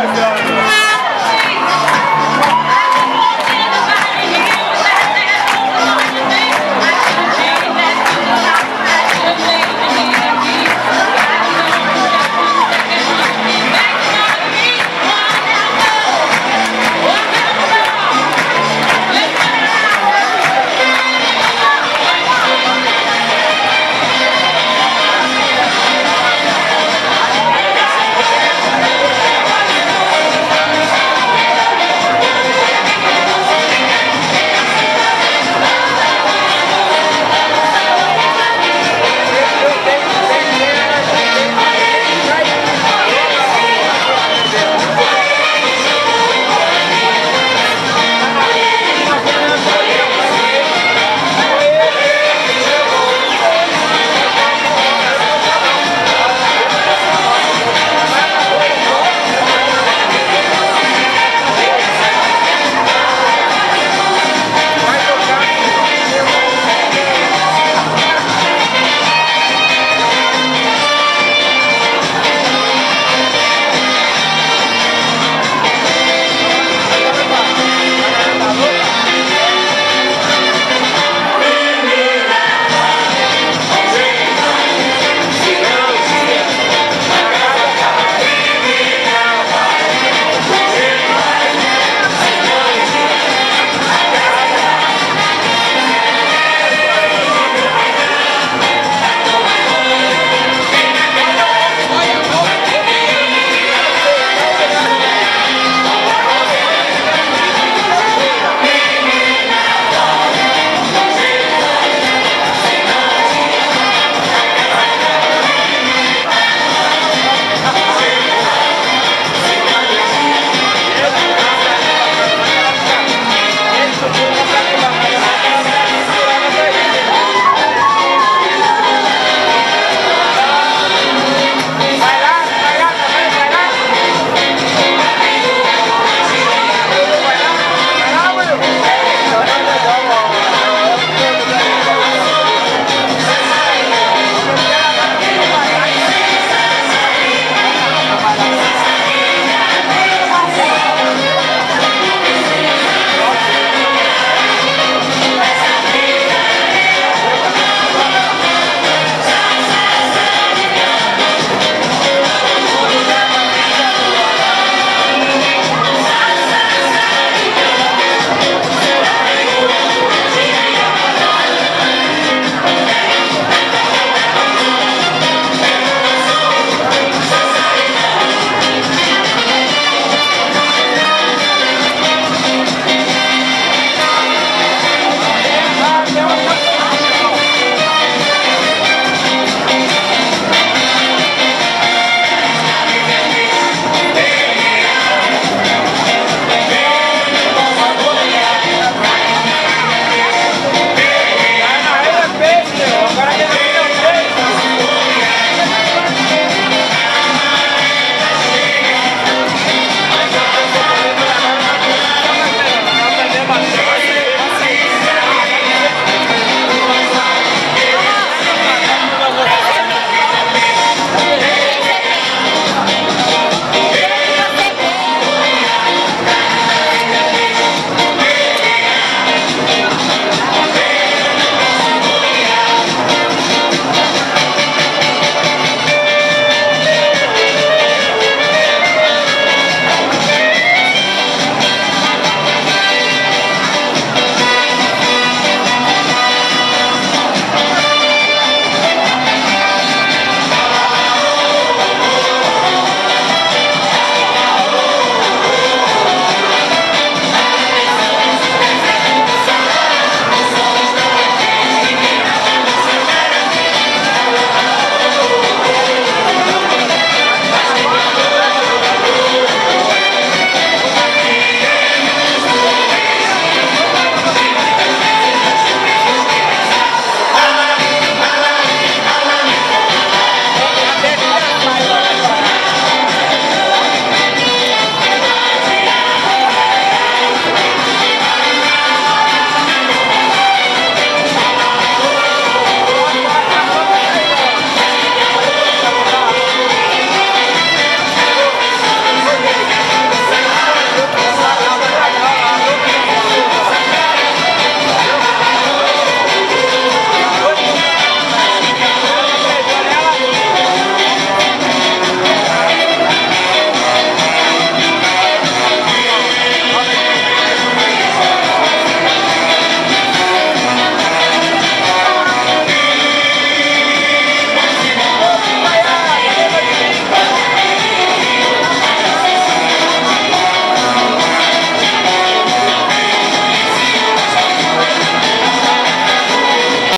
There we